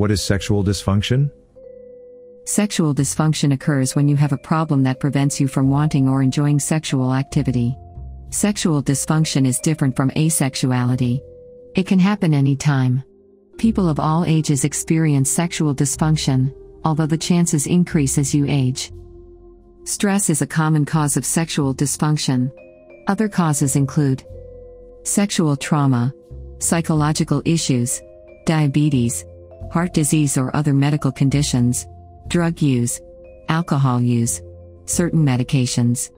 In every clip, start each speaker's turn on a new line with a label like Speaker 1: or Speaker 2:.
Speaker 1: What is sexual dysfunction?
Speaker 2: Sexual dysfunction occurs when you have a problem that prevents you from wanting or enjoying sexual activity. Sexual dysfunction is different from asexuality. It can happen anytime. People of all ages experience sexual dysfunction, although the chances increase as you age. Stress is a common cause of sexual dysfunction. Other causes include sexual trauma, psychological issues, diabetes, heart disease or other medical conditions, drug use, alcohol use, certain medications.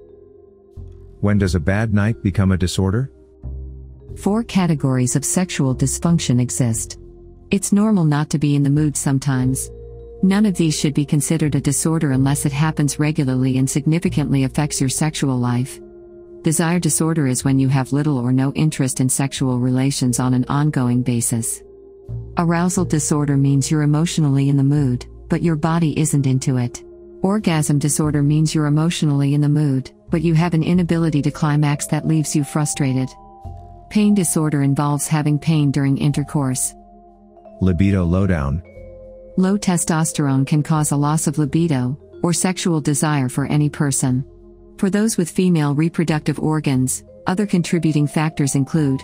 Speaker 1: When does a bad night become a disorder?
Speaker 2: Four categories of sexual dysfunction exist. It's normal not to be in the mood sometimes. None of these should be considered a disorder unless it happens regularly and significantly affects your sexual life. Desire disorder is when you have little or no interest in sexual relations on an ongoing basis. Arousal disorder means you're emotionally in the mood, but your body isn't into it. Orgasm disorder means you're emotionally in the mood, but you have an inability to climax that leaves you frustrated. Pain disorder involves having pain during intercourse.
Speaker 1: Libido lowdown.
Speaker 2: Low testosterone can cause a loss of libido, or sexual desire for any person. For those with female reproductive organs, other contributing factors include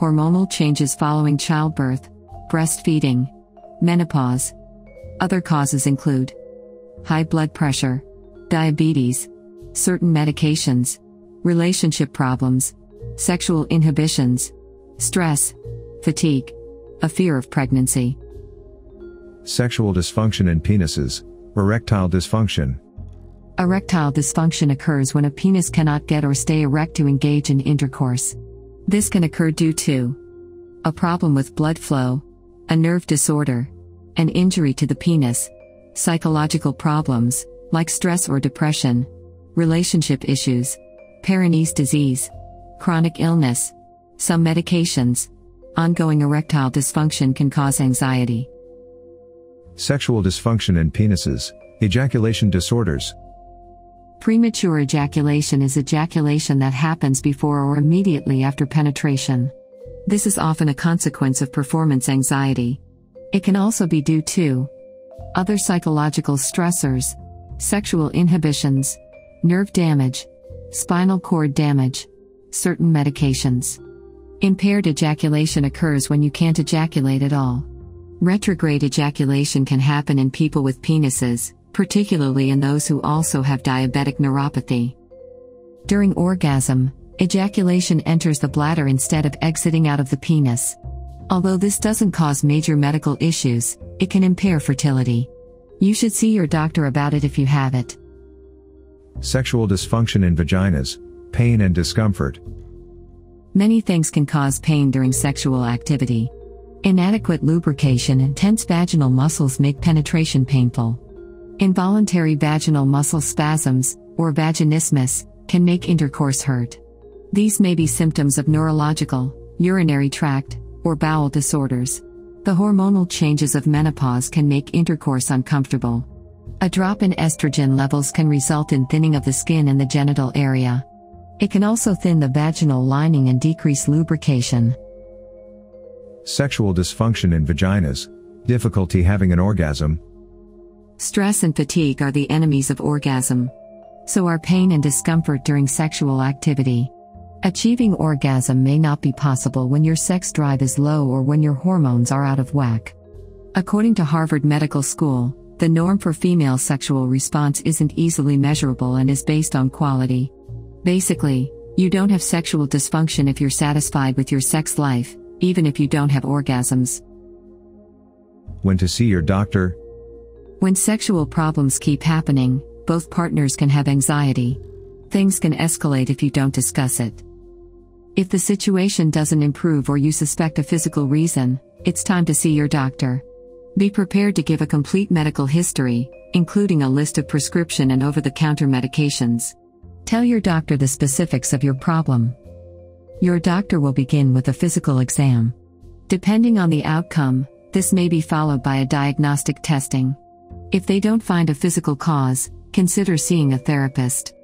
Speaker 2: hormonal changes following childbirth, breastfeeding, menopause. Other causes include high blood pressure, diabetes, certain medications, relationship problems, sexual inhibitions, stress, fatigue, a fear of pregnancy.
Speaker 1: Sexual dysfunction in penises, erectile dysfunction.
Speaker 2: Erectile dysfunction occurs when a penis cannot get or stay erect to engage in intercourse. This can occur due to a problem with blood flow, a nerve disorder, an injury to the penis, psychological problems, like stress or depression, relationship issues, Peyronie's disease, chronic illness, some medications, ongoing erectile dysfunction can cause anxiety.
Speaker 1: Sexual dysfunction in penises, ejaculation disorders.
Speaker 2: Premature ejaculation is ejaculation that happens before or immediately after penetration. This is often a consequence of performance anxiety. It can also be due to other psychological stressors, sexual inhibitions, nerve damage, spinal cord damage, certain medications. Impaired ejaculation occurs when you can't ejaculate at all. Retrograde ejaculation can happen in people with penises, particularly in those who also have diabetic neuropathy. During orgasm, ejaculation enters the bladder instead of exiting out of the penis. Although this doesn't cause major medical issues, it can impair fertility. You should see your doctor about it if you have it.
Speaker 1: Sexual dysfunction in vaginas, pain and discomfort.
Speaker 2: Many things can cause pain during sexual activity. Inadequate lubrication and tense vaginal muscles make penetration painful. Involuntary vaginal muscle spasms, or vaginismus, can make intercourse hurt. These may be symptoms of neurological, urinary tract, or bowel disorders. The hormonal changes of menopause can make intercourse uncomfortable. A drop in estrogen levels can result in thinning of the skin in the genital area. It can also thin the vaginal lining and decrease lubrication.
Speaker 1: Sexual dysfunction in vaginas, difficulty having an orgasm.
Speaker 2: Stress and fatigue are the enemies of orgasm. So are pain and discomfort during sexual activity. Achieving orgasm may not be possible when your sex drive is low or when your hormones are out of whack. According to Harvard Medical School, the norm for female sexual response isn't easily measurable and is based on quality. Basically, you don't have sexual dysfunction if you're satisfied with your sex life, even if you don't have orgasms.
Speaker 1: When to see your doctor?
Speaker 2: When sexual problems keep happening, both partners can have anxiety. Things can escalate if you don't discuss it. If the situation doesn't improve or you suspect a physical reason, it's time to see your doctor. Be prepared to give a complete medical history, including a list of prescription and over the counter medications. Tell your doctor the specifics of your problem. Your doctor will begin with a physical exam. Depending on the outcome, this may be followed by a diagnostic testing. If they don't find a physical cause, consider seeing a therapist.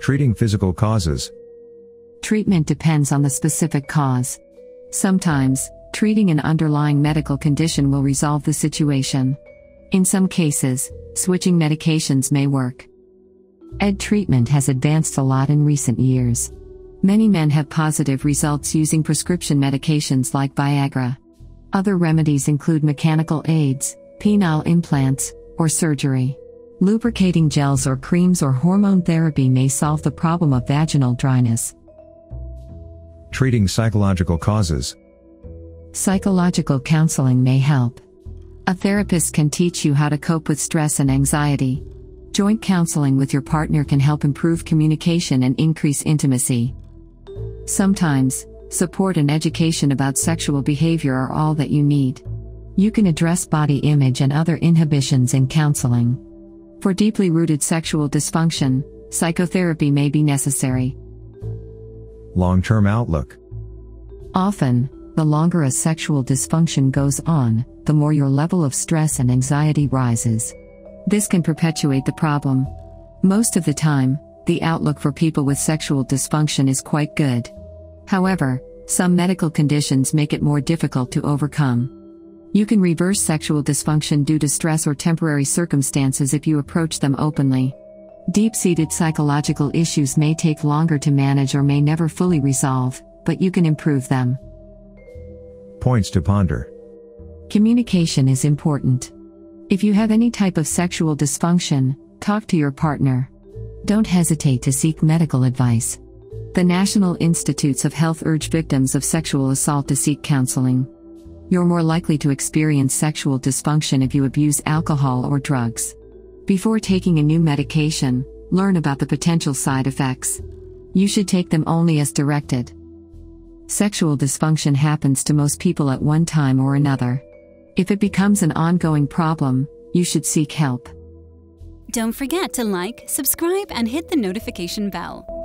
Speaker 1: Treating physical causes.
Speaker 2: Treatment depends on the specific cause. Sometimes, Treating an underlying medical condition will resolve the situation. In some cases, switching medications may work. ED treatment has advanced a lot in recent years. Many men have positive results using prescription medications like Viagra. Other remedies include mechanical aids, penile implants, or surgery. Lubricating gels or creams or hormone therapy may solve the problem of vaginal dryness.
Speaker 1: Treating psychological causes.
Speaker 2: Psychological counseling may help. A therapist can teach you how to cope with stress and anxiety. Joint counseling with your partner can help improve communication and increase intimacy. Sometimes, support and education about sexual behavior are all that you need. You can address body image and other inhibitions in counseling. For deeply rooted sexual dysfunction, psychotherapy may be necessary.
Speaker 1: Long term outlook.
Speaker 2: Often, the longer a sexual dysfunction goes on, the more your level of stress and anxiety rises. This can perpetuate the problem. Most of the time, the outlook for people with sexual dysfunction is quite good. However, some medical conditions make it more difficult to overcome. You can reverse sexual dysfunction due to stress or temporary circumstances if you approach them openly. Deep seated psychological issues may take longer to manage or may never fully resolve, but you can improve them.
Speaker 1: Points to ponder.
Speaker 2: Communication is important. If you have any type of sexual dysfunction, talk to your partner. Don't hesitate to seek medical advice. The National Institutes of Health urge victims of sexual assault to seek counseling. You're more likely to experience sexual dysfunction if you abuse alcohol or drugs. Before taking a new medication, learn about the potential side effects. You should take them only as directed. Sexual dysfunction happens to most people at one time or another. If it becomes an ongoing problem, you should seek help.
Speaker 3: Don't forget to like, subscribe, and hit the notification bell.